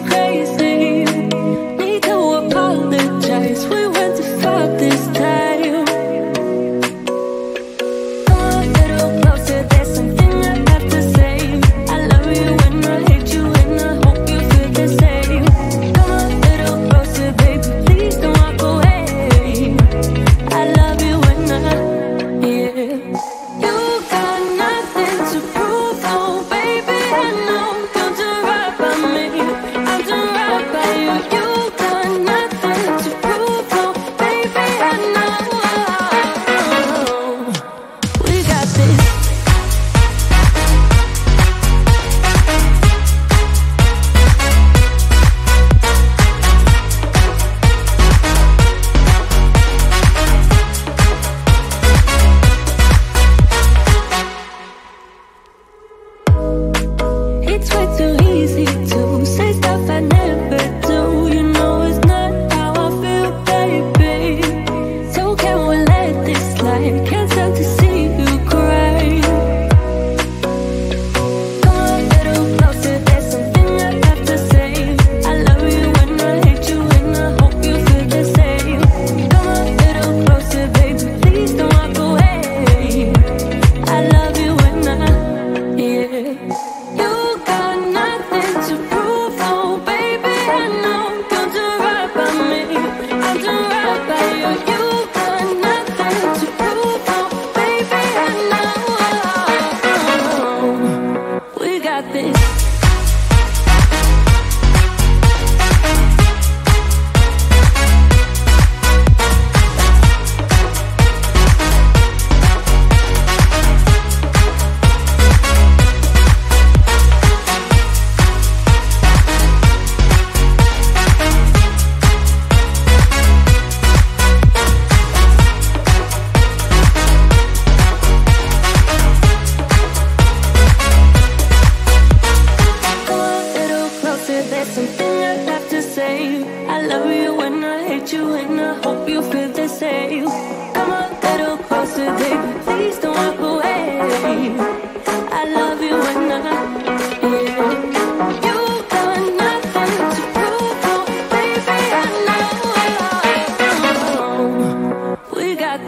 crazy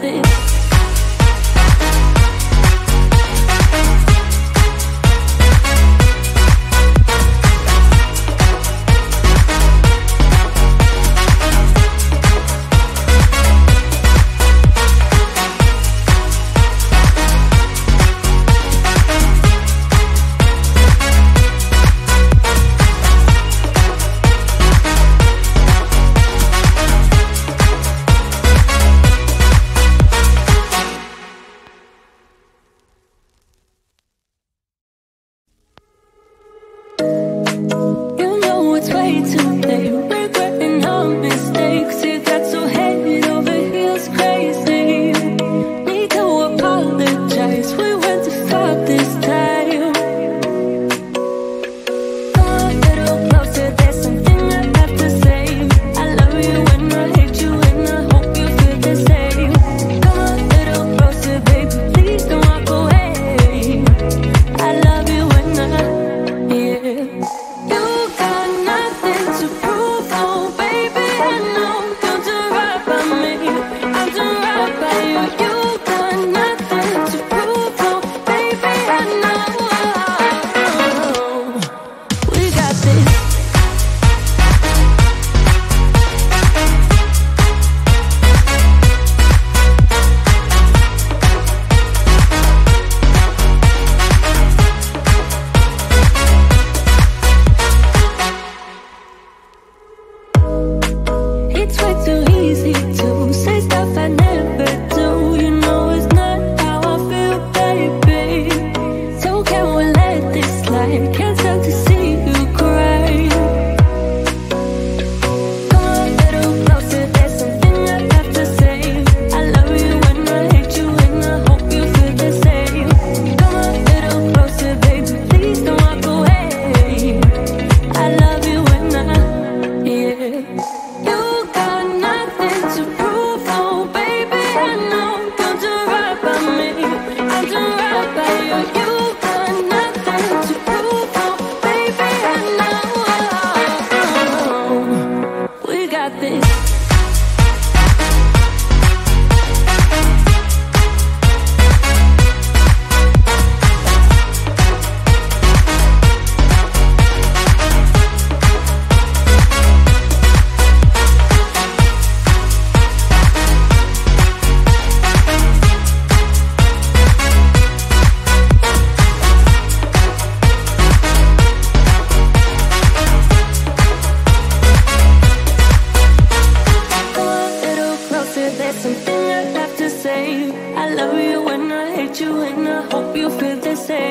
this like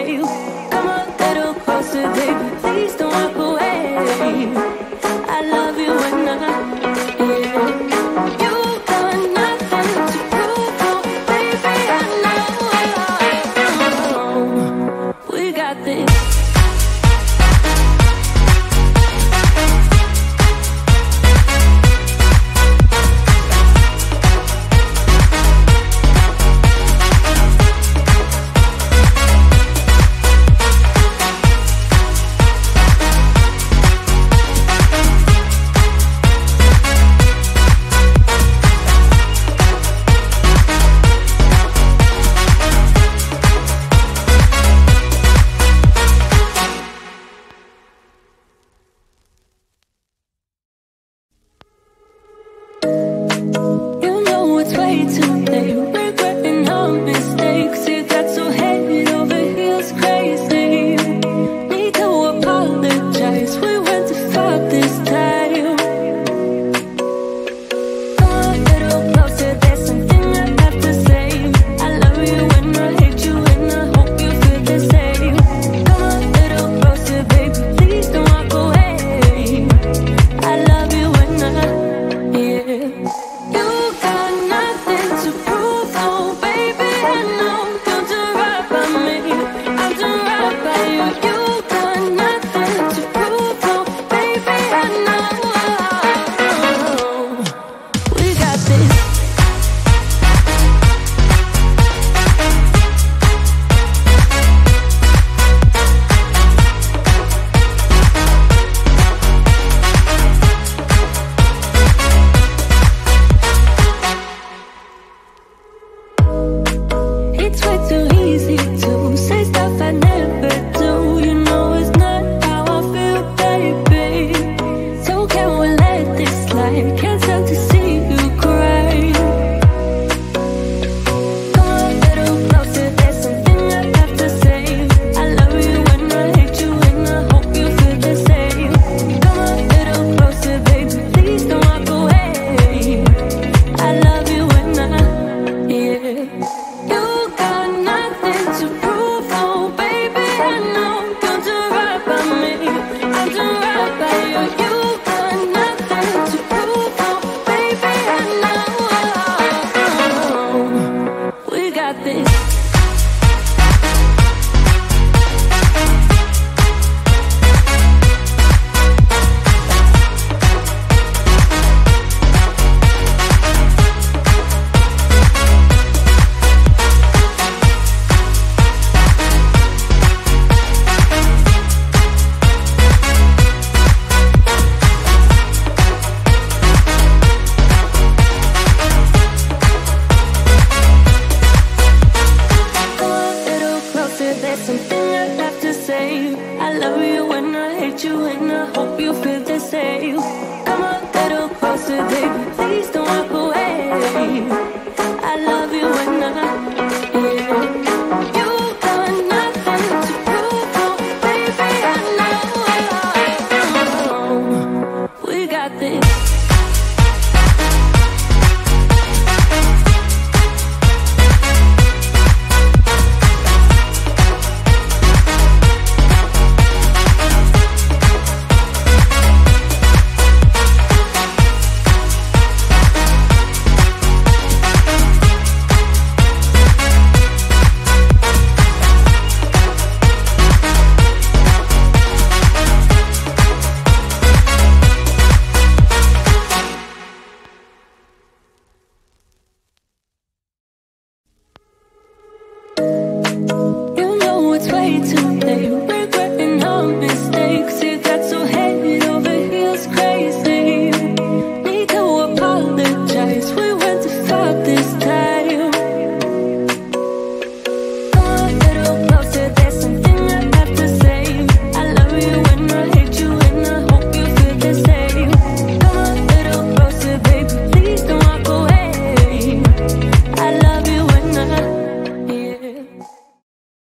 about you. you